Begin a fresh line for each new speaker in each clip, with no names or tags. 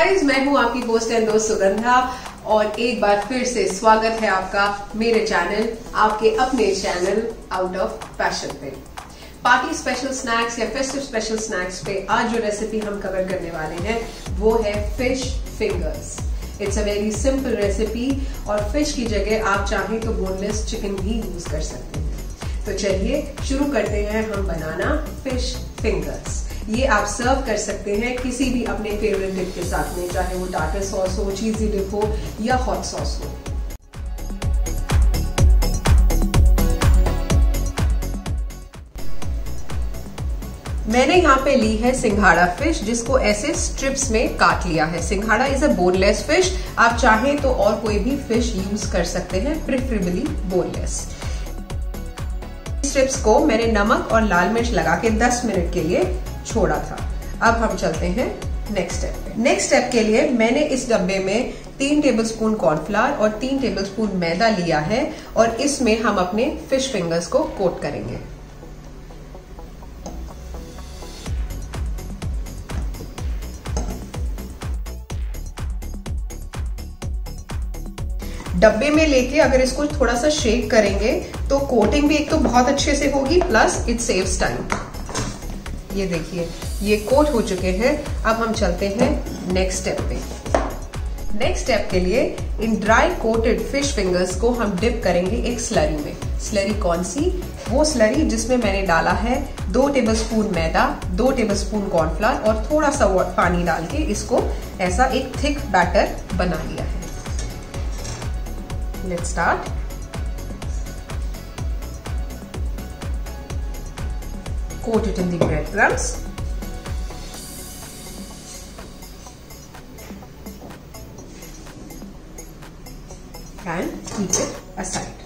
Guys मैं हूँ आपकी होस्ट एंड दोस्त सुगंधा और एक बार फिर से स्वागत है आपका मेरे चैनल आपके अपने चैनल आउट ऑफ़ फ़ैशन पे। पार्टी स्पेशल स्नैक्स या फेस्टिव स्पेशल स्नैक्स पे आज जो रेसिपी हम कवर करने वाले हैं, वो है fish fingers it's a very simple recipe और फ़िश की जगह आप चाहें तो बोनलेस चिकन भी यूज़ कर सकते हैं। तो चलिए शुरू करते हैं हम बनाना फ़िश फिंगर्स ये आप सर्व कर सकते हैं किसी भी अपने फेवरेट डिप के साथ में, चाहे वो टाटर सॉस हो चीजी डिप हो, या हॉट सॉस हो। मैंने यहाँ पे ली है सिंघाड़ा फ़िश जिसको ऐसे स्ट्रिप्स में काट लिया है। सिंघाड़ा इज़ अ बोनलेस फ़िश आप चाहें तो और कोई भी फ़िश यूज़ कर सकते हैं प्रिफरेबली बोनलेस स्ट्रिप्स को मैंने नमक और लाल मिर्च लगा के 10 मिनट के लिए छोड़ा था। अब हम चलते हैं नेक्स्ट स्टेप नेक्स्ट स्टेप के लिए मैंने इस डब्बे में तीन टेबलस्पून कॉर्नफ्लावर और तीन टेबलस्पून मैदा लिया है और इसमें हम अपने फ़िश फिंगर्स को कोट करेंगे। डब्बे में लेके अगर इसको थोड़ा सा शेक करेंगे तो कोटिंग भी एक तो बहुत अच्छे से होगी प्लस इट सेव्स टाइम ये देखिए, ये कोट हो चुके हैं। अब हम चलते हैं नेक्स्ट स्टेप पे। नेक्स्ट स्टेप के लिए इन ड्राई कोटेड फ़िश फिंगर्स को हम डिप करेंगे एक स्लरी में। स्लरी कौन सी? वो स्लरी जिसमें मैंने डाला है दो टेबलस्पून मैदा, दो टेबलस्पून कॉर्नफ्लावर और थोड़ा सा पानी डाल के इसको ऐसा एक थिक बैटर बना लिया है। Let's start coat it in the breadcrumbs. And keep it aside.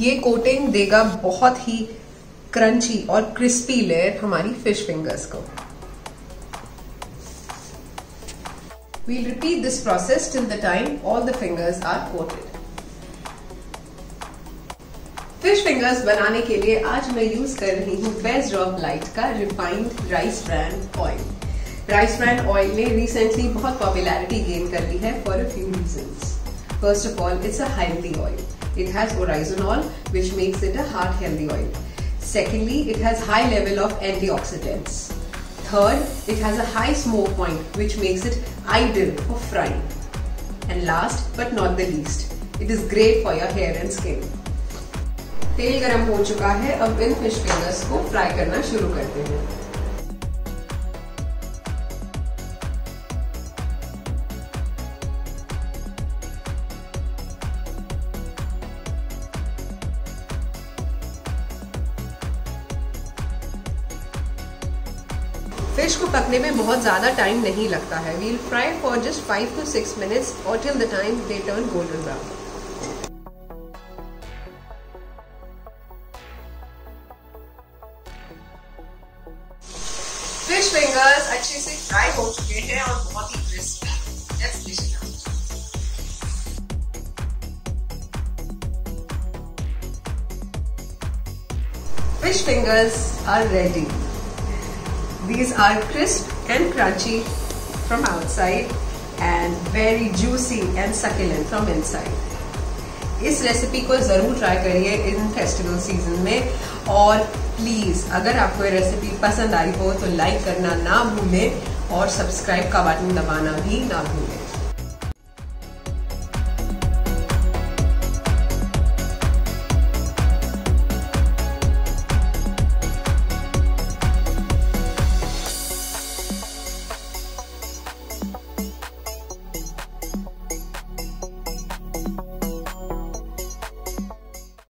ये कोटिंग देगा बहुत ही क्रंची और क्रिस्पी लेयर हमारी फ़िश फिंगर्स को। We'll repeat this process till the time all the fingers are coated. Fish fingers बनाने के लिए आज मैं यूज़ कर रही हूँ बेस्ट ड्रॉप लाइट का refined rice bran oil rice bran oil ने रिसेंटली बहुत पॉपुलैरिटी गेन कर ली है for a few reason first of all it's a healthy oil It has oryzanol, which makes it a heart healthy oil. Secondly, it has high level of antioxidants. Third, it has a high smoke point, which makes it ideal for frying. And last but not the least, it is great for your hair and skin. तेल गरम हो चुका है अब इन fish fingers को fry करना शुरू करते हैं फ़िश को पकने में बहुत ज़्यादा टाइम नहीं लगता है। We'll fry for just five to six minutes और till the time they turn golden brown fish fingers अच्छे से फ्राई हो चुके हैं और बहुत ही crispy Fish fingers are ready. These are crisp and crunchy from outside and very juicy and succulent from inside. इस recipe को ज़रूर ट्राई करिए इन फेस्टिवल सीज़न में और प्लीज़ अगर आपको ये रेसिपी पसंद आई हो तो लाइक करना ना भूलें और सब्सक्राइब का बटन दबाना भी ना भूलें